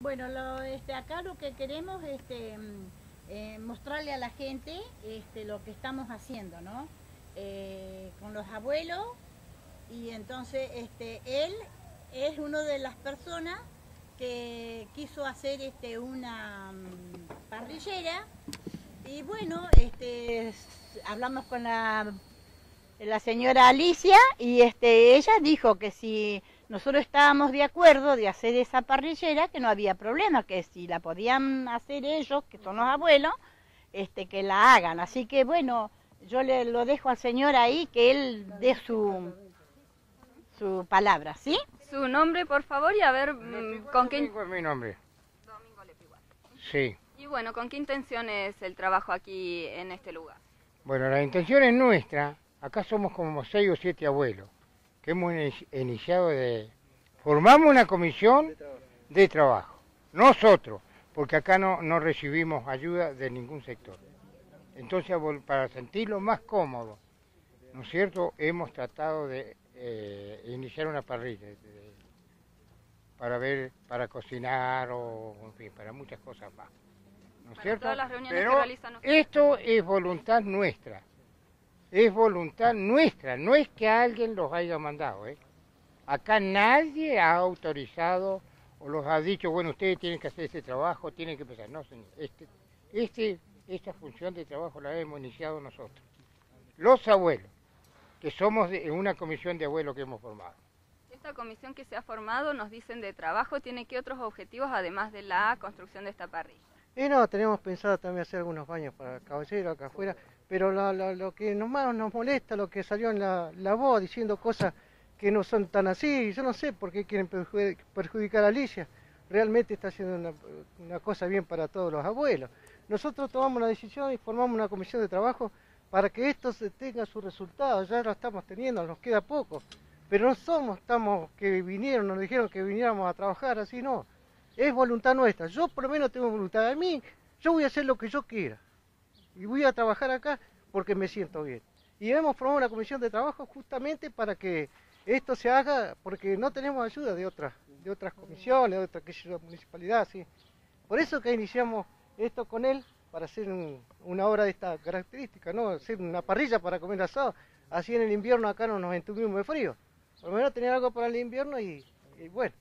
Bueno, lo, este, acá lo que queremos es este, eh, mostrarle a la gente este, lo que estamos haciendo, ¿no? Eh, con los abuelos y entonces él es una de las personas que quiso hacer una mm, parrillera y bueno, hablamos con la, señora Alicia y ella dijo que si nosotros estábamos de acuerdo de hacer esa parrillera, que no había problema, que si la podían hacer ellos, que son los abuelos, este, que la hagan. Así que bueno, yo le lo dejo al señor ahí que él dé su, su palabra, ¿sí? Su nombre, por favor, y a ver mm, con qué... Domingo es mi nombre. Domingo Lepiguar. Sí. Y bueno, ¿con qué intención es el trabajo aquí en este lugar? Bueno, la intención es nuestra. Acá somos como seis o siete abuelos que hemos ini- iniciado de... Formamos una comisión de trabajo. Nosotros, porque acá no, no recibimos ayuda de ningún sector. Entonces, para sentirlo más cómodo, ¿no es cierto? Hemos tratado de eh, iniciar una parrilla de- para ver, para cocinar o, en fin, para muchas cosas más. ¿No es cierto? todas las reuniones que Pero esto es voluntad nuestra. Es voluntad nuestra, no es que alguien los haya mandado. ¿eh? Acá nadie ha autorizado o los ha dicho, bueno, ustedes tienen que hacer este trabajo, tienen que empezar. No, señor. Este, este, esta función de trabajo la hemos iniciado nosotros. Los abuelos, que somos de una comisión de abuelos que hemos formado. Esta comisión que se ha formado, nos dicen de trabajo, tiene que otros objetivos además de la construcción de esta parrilla. Y no, tenemos pensado también hacer algunos baños para caballeros acá afuera, pero lo, que nos más nos molesta, lo que salió en la, voz diciendo cosas que no son tan así, yo no sé por qué quieren perjudic- perjudicar a Alicia, realmente está haciendo una, cosa bien para todos los abuelos. Nosotros tomamos la decisión y formamos una comisión de trabajo para que esto tenga su resultado, ya lo estamos teniendo, nos queda poco, pero no somos, estamos que vinieron, nos dijeron que viniéramos a trabajar, así no es voluntad nuestra. Yo por lo menos tengo voluntad. A mí, yo voy a hacer lo que yo quiera. Y voy a trabajar acá porque me siento bien. Y hemos formado una comisión de trabajo justamente para que esto se haga, porque no tenemos ayuda de otras, de otras comisiones, de sé yo, municipalidad, sí. Por eso que iniciamos esto con él, para hacer un- una obra de esta característica, ¿no? Hacer una parrilla para comer asado. Así en el invierno acá no nos entuvimos de frío. Por lo menos tener algo para el invierno y, y bueno,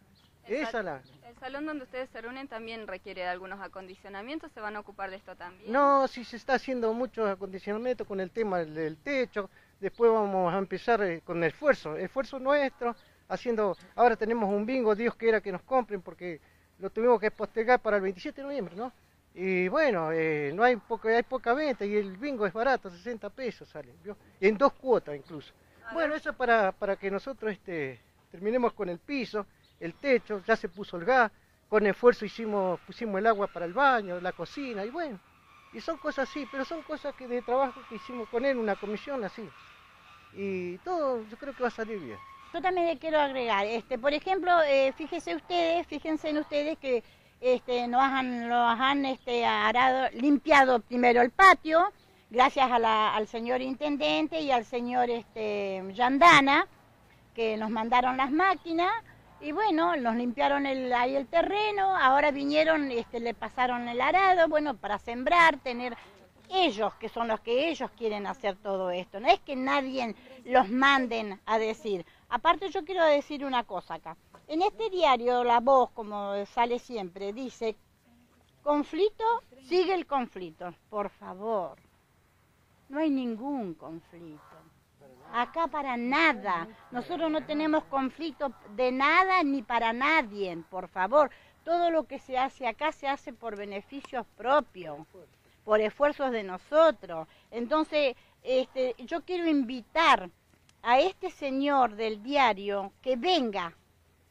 El esa sal- la... El salón donde ustedes se reúnen también requiere de algunos acondicionamientos, ¿se van a ocupar de esto también? No, si se está haciendo mucho acondicionamiento con el tema del, techo, después vamos a empezar eh, con el esfuerzo, esfuerzo nuestro, haciendo, ahora tenemos un bingo, Dios quiera que nos compren porque lo tuvimos que postergar para el 27 de noviembre, ¿no? Y bueno, eh, no hay poca, hay poca venta y el bingo es barato, 60 pesos sale, ¿vio? En dos cuotas incluso. Bueno, eso es para, para que nosotros este, terminemos con el piso, el techo, ya se puso el gas, con esfuerzo hicimos, pusimos el agua para el baño, la cocina y bueno. Y son cosas así, pero son cosas que de trabajo que hicimos con él, una comisión así. Y todo yo creo que va a salir bien. Yo también le quiero agregar, este, por ejemplo, eh, ustedes, fíjense en ustedes que este, nos han, nos han este, arado, limpiado primero el patio, gracias a la- al señor intendente y al señor este, Yandana, que nos mandaron las máquinas, y bueno, nos limpiaron el, ahí el terreno, ahora vinieron, este, le pasaron el arado, bueno, para sembrar, tener ellos, que son los que ellos quieren hacer todo esto. No es que nadie los manden a decir. Aparte yo quiero decir una cosa acá. En este diario La Voz, como sale siempre, dice, conflicto, sigue el conflicto. Por favor, no hay ningún conflicto. Acá para nada. Nosotros no tenemos conflicto de nada ni para nadie, por favor. Todo lo que se hace acá se hace por beneficios propios por esfuerzos de nosotros. Entonces, este, yo quiero invitar a este señor del diario que venga,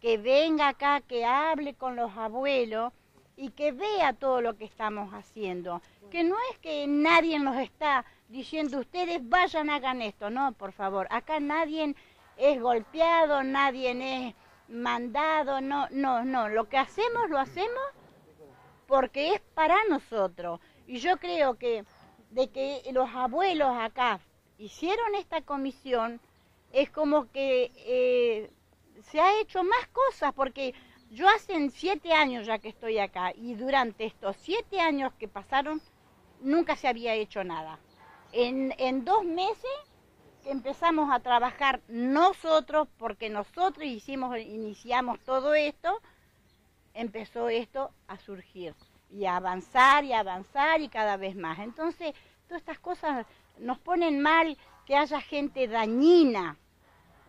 que venga acá, que hable con los abuelos y que vea todo lo que estamos haciendo. Que no es que nadie nos está diciendo ustedes vayan, hagan esto, no, por favor. Acá nadie es golpeado, nadie es mandado, no, no, no. Lo que hacemos, lo hacemos porque es para nosotros. Y yo creo que de que los abuelos acá hicieron esta comisión, es como que eh, se ha hecho más cosas, porque Yo hace siete años ya que estoy acá y durante estos siete años que pasaron nunca se había hecho nada. En, en dos meses empezamos a trabajar nosotros, porque nosotros hicimos, iniciamos todo esto, empezó esto a surgir y a avanzar y a avanzar y cada vez más. Entonces, todas estas cosas nos ponen mal que haya gente dañina,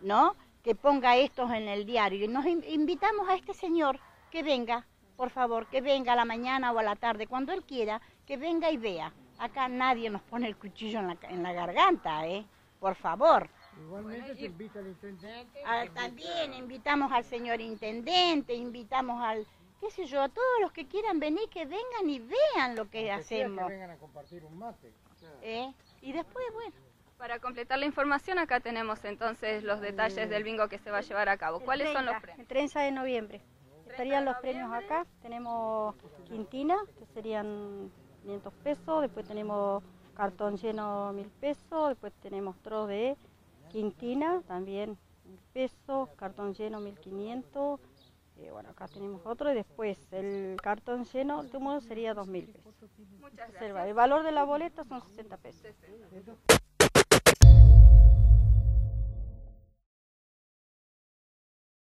¿no? Que ponga estos en el diario. Y nos invitamos a este señor que venga, por favor, que venga a la mañana o a la tarde, cuando él quiera, que venga y vea. Acá nadie nos pone el cuchillo en la, en la garganta, ¿eh? Por favor. Igualmente se invita al intendente. Ah, también invitamos al señor intendente, invitamos al, qué sé yo, a todos los que quieran venir, que vengan y vean lo que hacemos. Que vengan a compartir un mate. ¿eh? Y después, bueno. Para completar la información, acá tenemos entonces los detalles del bingo que se va a llevar a cabo. ¿Cuáles son los premios? El 30 de noviembre. Estarían los premios acá. Tenemos Quintina, que serían 500 pesos. Después tenemos cartón lleno 1000 pesos. Después tenemos tro de Quintina, también 1000 pesos. Cartón lleno 1500. Eh, bueno, acá tenemos otro. Y después el cartón lleno, de sería 2000 pesos. Muchas gracias. El valor de la boleta son 60 pesos.